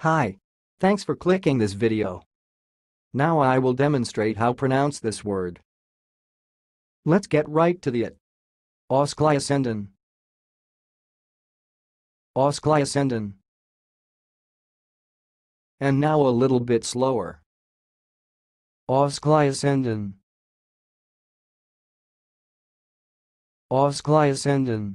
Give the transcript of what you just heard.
Hi. Thanks for clicking this video. Now I will demonstrate how pronounce this word. Let's get right to the it. Ausschliessenden. Ausschliessenden. And now a little bit slower. Ausschliessenden. Ausschliessenden.